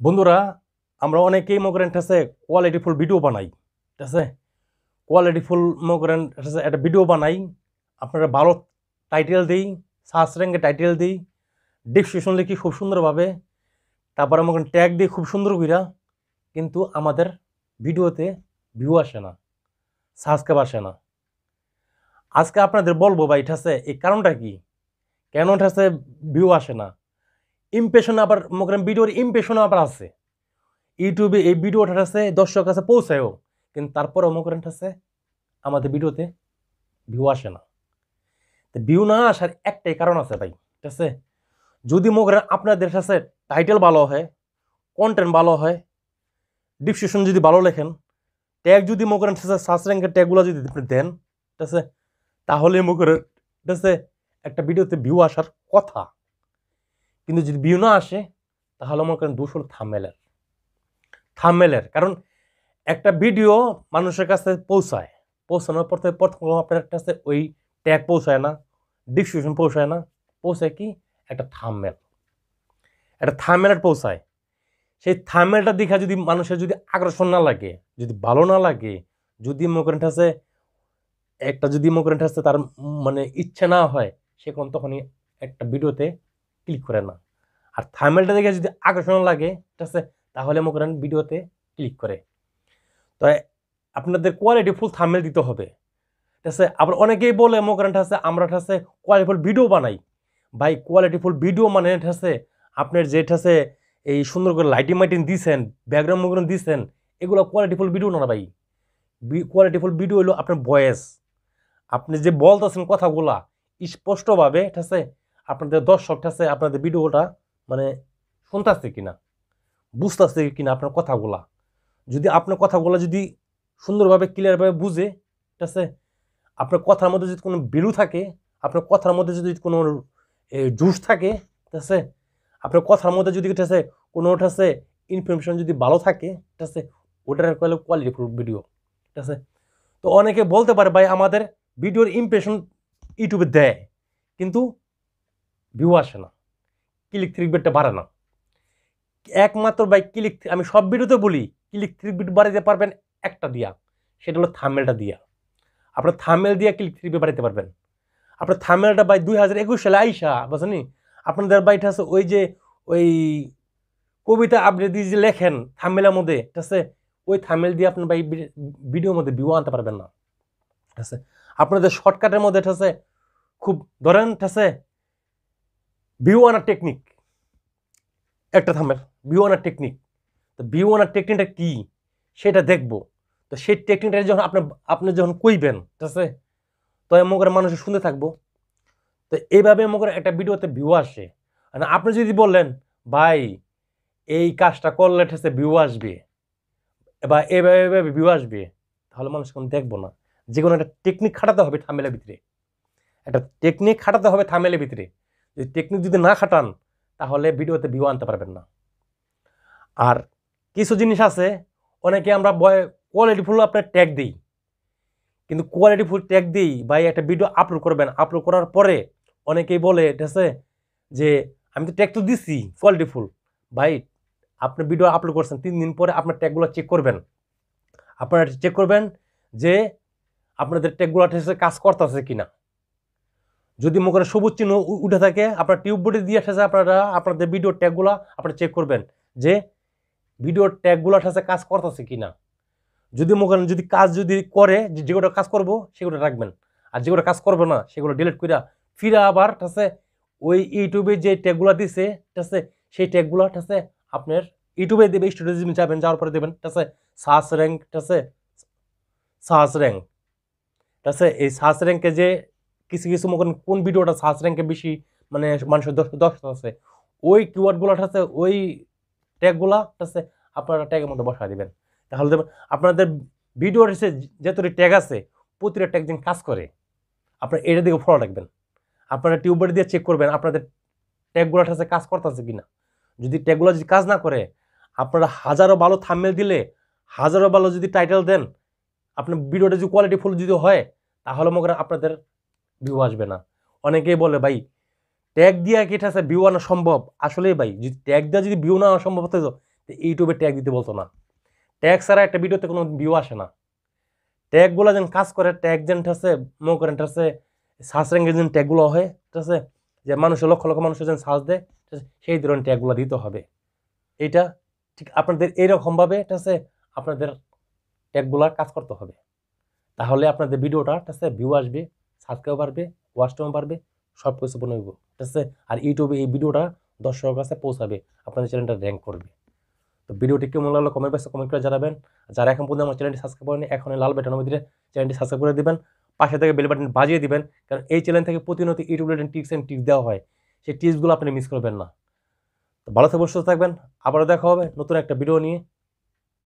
বন্ধুরা, আমরা অনেকেই মনে করেন আছে কোয়ালিটিফুল ভিডিও বানাই, ঠিক আছে? কোয়ালিটিফুল মনে করেন আছে একটা ভিডিও বানাই। আপনারা ভালো টাইটেল দিই সার্চ র্যাঙ্কে টাইটেল দিই ডিসক্রিপশন লিখি খুব সুন্দরভাবে। তারপরে মনে করেন ট্যাগ দিই খুব সুন্দর কইরা, কিন্তু আমাদের ভিডিওতে ভিউ আসে না সাবস্ক্রাইব আসে না। আজকে আপনাদের বলব ভাই আছে? এই কারণটা কি? কেন আছে ভিউ আসে না? ইমপ্রেশন আবার, মনে করেন ভিডিওর ইমপ্রেশন আবার আছে। ইউটিউবে এই ভিডিওটা আছে, দর্শক কাছে পৌঁছায়ও। কিন্তু তারপরেও মনে করেন আছে, আমাদের ভিডিওতে ভিউ আসে না। তো ভিউ না আসার একটাই কারণ আছে ভাই, ঠিক আছে? যদি মনে করেন আপনাদের কাছে টাইটেল ভালো হয় কন্টেন্ট ভালো হয় ডিসক্রিপশন যদি ভালো লেখেন ট্যাগ যদি মনে করেন সার্চ র্যাঙ্কের ট্যাগগুলো যদি দেন, ঠিক আছে? তাহলে মনে করেন, ঠিক আছে? একটা ভিডিওতে ভিউ আসার কথা। কিন্তু যদি ভিউ না আসে, তাহলে মনে করেন দোষ হলো থামেলের থামেলের কারণ একটা ভিডিও মানুষের কাছে পৌঁছায়। পৌঁছানোর পর থেকে প্রথম আপনার কাছে ওই ট্যাগ পৌঁছায় না ডিসক্রিপশন পৌঁছায় না, পৌঁছায় কি? একটা থামমেল একটা থামমেলের পৌঁছায়। সেই থামমেলটা দেখা যদি মানুষের যদি আকর্ষণ না লাগে, যদি ভালো না লাগে, যদি করেন ঠাসে একটা যদি মনে করেন ঠাসে তার মানে ইচ্ছে না হয়, সে কোন তখনই একটা ভিডিওতে ক্লিক করে না। আর থামেলটা দেখে যদি আকর্ষণ লাগে, ঠিক আছে, তাহলে মনে করেন ভিডিওতে ক্লিক করে। তো আপনাদের কোয়ালিটি ফুল থামেল দিতে হবে। ঠিক আছে, আবার অনেকেই বলে, মনে করেন আছে, আমরা, ঠিক আছে কোয়ালিটিফুল ভিডিও বানাই। ভাই কোয়ালিটিফুল ভিডিও মানে ঠিক আছে, আপনার যে, ঠিক আছে, এই সুন্দর করে লাইটিং মাইটিং দিছেন ব্যাকগ্রাউন্ড মুগ্রাউন্ড দিছেন, এগুলো কোয়ালিটিফুল ভিডিও না ভাই। কোয়ালিটিফুল ভিডিও হলো আপনার ভয়েস আপনি যে বলতেছেন কথাগুলা, স্পষ্টভাবে, ঠিক আছে আপনাদের দর্শক আছে, আপনাদের ভিডিওটা মানে শুনতেছে কিনা, বুঝতেছে কিনা আপনার কথাগুলা। যদি আপনার কথাগুলো যদি সুন্দরভাবে ক্লিয়ারভাবে বুঝে, ঠিক আছে? আপনার কথার মধ্যে যদি কোনো ভ্যালু থাকে, আপনার কথার মধ্যে যদি কোনো জুস থাকে, ঠিক আছে? আপনার কথার মধ্যে যদি, ঠিক আছে, কোনো, ঠিক আছে ইনফরমেশন যদি ভালো থাকে, ঠিক আছে, ওটার কলে কোয়ালিটিফুল ভিডিও ঠিক আছে? তো অনেকে বলতে পারে, ভাই, আমাদের ভিডিওর ইমপ্রেশন ইউটিউবে দেয়। কিন্তু ভিউ আসে না। ক্লিক থ্রি বিটটা বাড়ে না। একমাত্র ভাই ক্লিক আমি সব ভিডিওতে বলি ক্লিক থ্রি বিট বাড়াতে পারবেন একটা দিয়া। সেটা হলো থামেলটা দিয়া। আপনার থামেল দিয়া ক্লিক থ্রি বিট বাড়াতে পারবেন। আপনার থামেলটা বাই দুই হাজার একুশ সালে আইসা বুঝলি আপনাদের বাইটা আছে ওই যে, ওই কবিতা আপনি দিয়ে যে লেখেন থামেলের মধ্যে, ঠিক আছে? ওই থামেল দিয়ে আপনার ভাই ভিডিওর মধ্যে ভিউ আনতে পারবেন না। ঠিক আছে? আপনাদের শর্টকাটের মধ্যে, ঠিক আছে? খুব ধরেন, ঠিক আছে? ভিউ টেকনিক একটা থামের ভিউ টেকনিক তো ভিউ টেকনিকটা কী? সেটা দেখব। তো সেই টেকনিকটা যখন আপনি আপনি যখন কইবেন, ঠিক আছে? তো এমন করে মানুষের শুনতে থাকব। তো এইভাবে এমন করে একটা ভিডিওতে ভিউ আসে। আর আপনি যদি বললেন ভাই, এই কাজটা করলে ঠেসে ভিউ আসবে বা এভাবে এভাবে ভিউ আসবে, তাহলে মানুষ কোনো দেখব না। যে কোনো একটা টেকনিক খাটাতে হবে থামেলের ভিতরে। একটা টেকনিক খাটাতে হবে থামেলের ভিতরে। যদি টেকনিক যদি না খাটান, তাহলে ভিডিওতে ভিউ আনতে পারবেন না। আর কিছু জিনিস আছে, অনেকে আমরা বয় কোয়ালিটিফুল আপনার ট্যাগ দিই। কিন্তু কোয়ালিটিফুল ট্যাগ দিই বা একটা ভিডিও আপলোড করবেন আপলোড করার পরে অনেকেই বলে, ঠিক আছে, যে আমি তো ট্যাগ তো দিচ্ছি কোয়ালিটিফুল ভাই, আপনি ভিডিও আপলোড করছেন, তিন দিন পরে আপনার ট্যাগগুলো চেক করবেন। আপনারা চেক করবেন যে আপনাদের ট্যাগগুলো কাজ করতেছে কিনা। যদি মনে করেন সবুজ চিহ্ন উঠে থাকে, আপনার টিউব বোর্ডে দিয়ে এসেছে আপনারা, আপনাদের ভিডিও ট্যাগগুলো আপনারা চেক করবেন যে ভিডিওর ট্যাগগুলো আছে কাজ করতেছে কি না যদি মনে করেন যদি কাজ যদি করে যেগুলো কাজ করব সেগুলো রাখবেন। আর যেগুলো কাজ করবে না সেগুলো ডিলিট করে ফিরে আবার ঠাসে ওই ইউটিউবে যে ট্যাগগুলো দিছে আছে সেই ট্যাগগুলো ঠাসে আপনার ইউটিউবে দেবে স্টুডিও যাবেন, যাওয়ার পরে দেবেন আছে সার্চ র্যাঙ্ক আছে সার্চ র্যাঙ্ক আছে এই সার্চ র্যাঙ্কে যে কিছু কিছু মনে কোন ভিডিওটা সার্চ র্যাঙ্কে বেশি মানে মানুষের দশ দশ আছে, ওই কিওয়ার্ডগুলো আছে, ওই ট্যাগগুলা আছে, আপনারা ট্যাগের মধ্যে বসা দিবেন। তাহলে দেখবেন আপনাদের ভিডিওর এসে যতটি ট্যাগ আছে, প্রতিটা ট্যাগ দিন কাজ করে, আপনার এটা দিকে ফলো রাখবেন। আপনারা টিউবার দিয়ে চেক করবেন আপনাদের ট্যাগগুলো আছে কাজ করতেছে কিনা। যদি ট্যাগগুলো যদি কাজ না করে, আপনারা হাজারো ভালো থামমেল দিলে, হাজারো ভালো যদি টাইটেল দেন, আপনার ভিডিওটা যদি কোয়ালিটিফুল যদি হয়, তাহলে মনে করেন আপনাদের ভিউ আসবে না। অনেকেই বলে, ভাই ট্যাগ দিয়ে কি আছে ভিউ আনা সম্ভব? আসলেই ভাই, যদি ট্যাগ দেওয়া যদি ভিউ না সম্ভব হতো, তো ইউটিউবে ট্যাগ দিতে বলতো না। ট্যাগ ছাড়া একটা ভিডিওতে কোনো ভিউ আসে না। ট্যাগগুলো যেন কাজ করে ট্যাগ যেন আছে মনে করেন আছে সার্চ র্যাঙ্কের যেন ট্যাগগুলো হয় আছে যে মানুষের লক্ষ লক্ষ মানুষের যেন সার্চ দেয়? সেই ধরনের ট্যাগগুলো দিতে হবে। এইটা ঠিক আপনাদের এইরকমভাবে আছে আপনাদের ট্যাগগুলো কাজ করতে হবে। তাহলে আপনাদের ভিডিওটা আছে ভিউ আসবে সাবস্ক্রাইব বাড়বে ওয়াচ টাইম বাড়বে সব কিছু হইব। ঠিক আছে? আর ইউটিউবে এই ভিডিওটা দর্শকের কাছে পৌঁছাবে, আপনাদের চ্যানেলটা র্যাঙ্ক করবে। তো ভিডিওটি কেমন লাগল কমেন্ট বক্সে কমেন্ট করে জানাবেন। যারা এখন পর্যন্ত আমার চ্যানেলটি সাবস্ক্রাইব করেনি এখন লাল বাটন মধ্যে চ্যানেলটি সাবস্ক্রাইব করে দেবেন। পাশে থেকে বেল বাটন বাজিয়ে দিবেন, কারণ এই চ্যানেল থেকে প্রতিনিয়ত YouTube related tips and tips দেওয়া হয়। সেই টিপসগুলো আপনি মিস করবেন না। তো ভালো থাকবেন, সুস্থ থাকবেন। আবারও দেখা হবে নতুন একটা ভিডিও নিয়ে।